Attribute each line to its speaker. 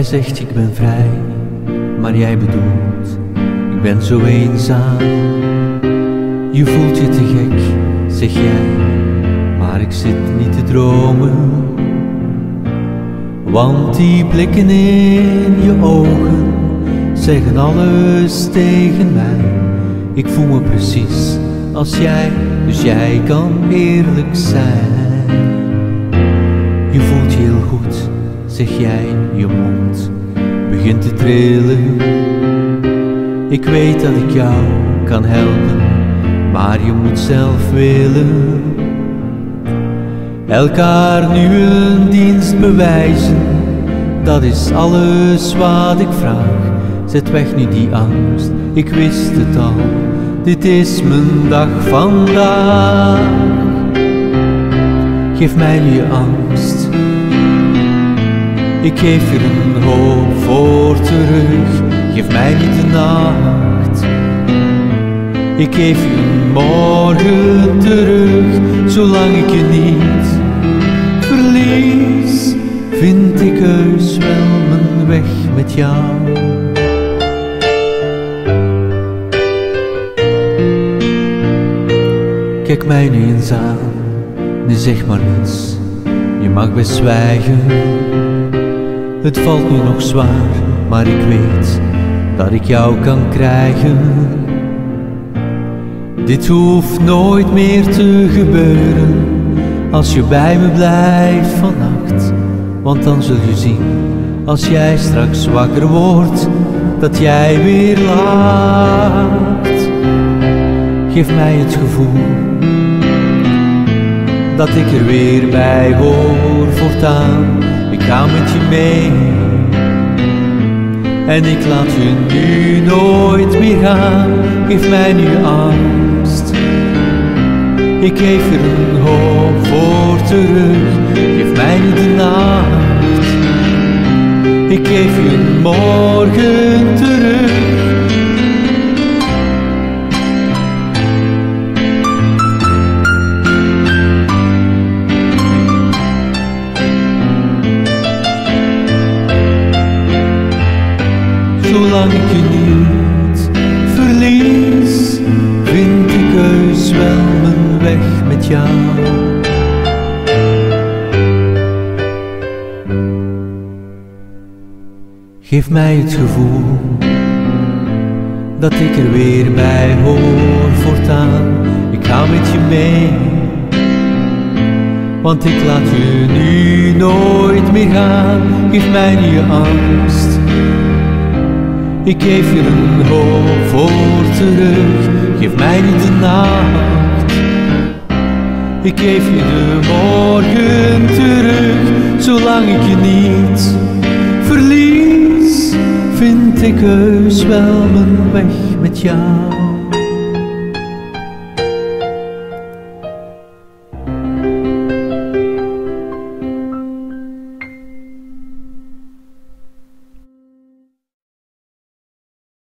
Speaker 1: Jij zegt ik ben vrij, maar jij bedoelt ik ben zo eenzaam. Je voelt je te gek, zeg jij, maar ik zit niet te dromen. Want die blikken in je ogen zeggen alles tegen mij. Ik voel me precies als jij, dus jij kan eerlijk zijn. Zeg jij, je mond begint te trillen. Ik weet dat ik jou kan helpen, maar je moet zelf willen. Elkaar nu een dienst bewijzen, dat is alles wat ik vraag. Zet weg nu die angst, ik wist het al, dit is mijn dag vandaag. Geef mij nu je angst, ik geef je een hoop voor terug. Geef mij niet de nacht, ik geef je morgen terug, zolang ik je niet verlies, vind ik heus wel mijn weg met jou. Kijk mij nu eens aan, nu zeg maar niets, je mag best. Het valt nu nog zwaar, maar ik weet dat ik jou kan krijgen. Dit hoeft nooit meer te gebeuren, als je bij me blijft vannacht. Want dan zul je zien, als jij straks wakker wordt, dat jij weer lacht. Geef mij het gevoel dat ik er weer bij hoor voortaan. Ik ga met je mee en ik laat je nu nooit meer gaan. Geef mij nu angst, ik geef er een hoop voor terug. Geef mij nu de nacht, ik geef je morgen Zolang ik je niet verlies, vind ik heus wel mijn weg met jou. Geef mij het gevoel dat ik er weer bij hoor voortaan. Ik ga met je mee, want ik laat je nu nooit meer gaan. Geef mij je angst. Ik geef je een hoop voor terug, geef mij niet de nacht. Ik geef je de morgen terug, zolang ik je niet verlies, vind ik heus wel mijn weg met jou.